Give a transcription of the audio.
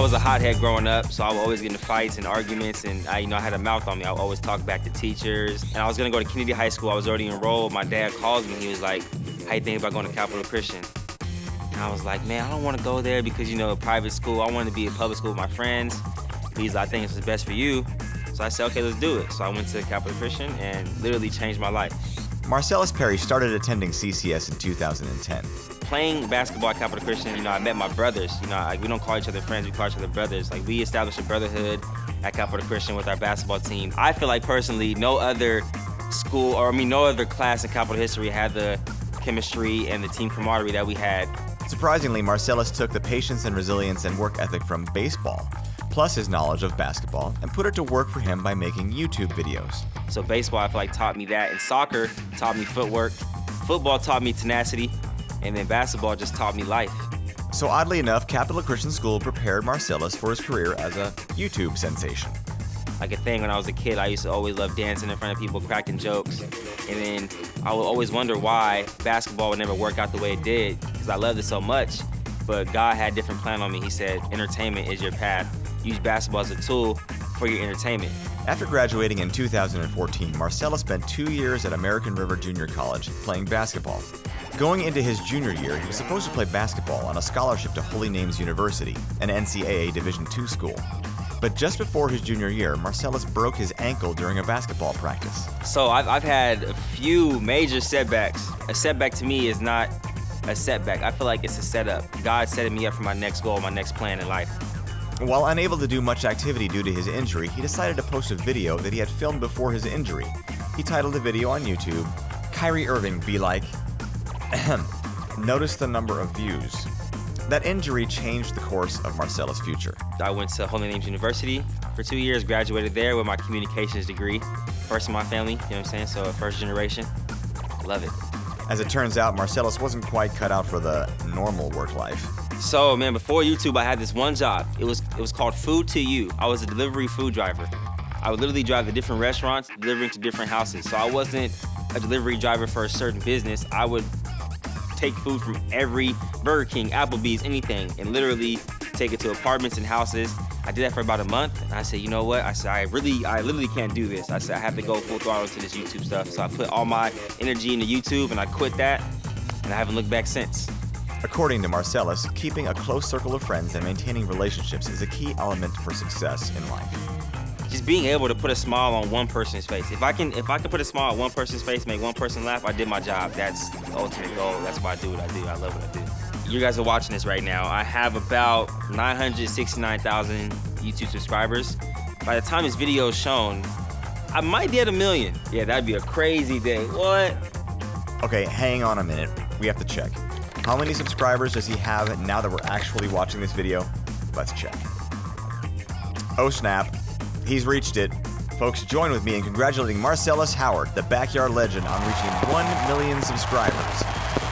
was a hothead growing up, so I would always get into fights and arguments, and I, you know, I had a mouth on me. I would always talk back to teachers. And I was gonna go to Kennedy High School. I was already enrolled. My dad called me. He was like, "How you think about going to Capital Christian?" And I was like, "Man, I don't want to go there because you know, a private school. I wanted to be in public school with my friends." He's like, "I think it's best for you." So I said, "Okay, let's do it." So I went to Capital Christian and literally changed my life. Marcelas Perry started attending CCS in 2010. Playing basketball at Capital Christian, you know, I met my brothers. You know, like we don't call each other friends, we call each other brothers. Like we established a brotherhood at Capital Christian with our basketball team. I feel like personally, no other school, or I mean, no other class in Capital history had the chemistry and the team camaraderie that we had. Surprisingly, Marcelas took the patience and resilience and work ethic from baseball, plus his knowledge of basketball, and put it to work for him by making YouTube videos. So baseball, I feel like taught me that, and soccer taught me footwork. Football taught me tenacity, and then basketball just taught me life. So oddly enough, Capital Christian School prepared Marcelas for his career as a YouTube sensation. Like a thing when I was a kid, I used to always love dancing in front of people, cracking jokes. And then I would always wonder why basketball would never work out the way it did, because I loved it so much. But God had a different plan on me. He said, entertainment is your path. Use basketball as a tool for your entertainment. After graduating in 2014, Marcelas spent two years at American River Junior College playing basketball. Going into his junior year, he was supposed to play basketball on a scholarship to Holy Names University, an NCAA Division II school. But just before his junior year, Marcelas broke his ankle during a basketball practice. So I've, I've had a few major setbacks. A setback to me is not a setback. I feel like it's a setup. God setting me up for my next goal, my next plan in life. While unable to do much activity due to his injury, he decided to post a video that he had filmed before his injury. He titled the video on YouTube, Kyrie Irving Be Like. Notice the number of views. That injury changed the course of Marcelas' future. I went to Holy Names University for two years, graduated there with my communications degree. First in my family, you know what I'm saying? So first generation. Love it. As it turns out, Marcelas wasn't quite cut out for the normal work life. So man, before YouTube, I had this one job. It was it was called Food to You. I was a delivery food driver. I would literally drive to different restaurants, delivering to different houses. So I wasn't a delivery driver for a certain business. I would take food from every Burger King, Applebee's, anything, and literally take it to apartments and houses. I did that for about a month, and I said, you know what? I said, I really, I literally can't do this. I said, I have to go full throttle to this YouTube stuff. So I put all my energy into YouTube, and I quit that, and I haven't looked back since. According to Marcelas, keeping a close circle of friends and maintaining relationships is a key element for success in life. Just being able to put a smile on one person's face. If I can, if I can put a smile on one person's face, make one person laugh, I did my job. That's the ultimate goal. That's why I do what I do. I love what I do. You guys are watching this right now. I have about 969,000 YouTube subscribers. By the time this video is shown, I might be at a million. Yeah, that'd be a crazy day. What? Okay, hang on a minute. We have to check. How many subscribers does he have now that we're actually watching this video? Let's check. Oh snap, he's reached it. Folks, join with me in congratulating Marcelas Howard, the backyard legend, on reaching 1 million subscribers.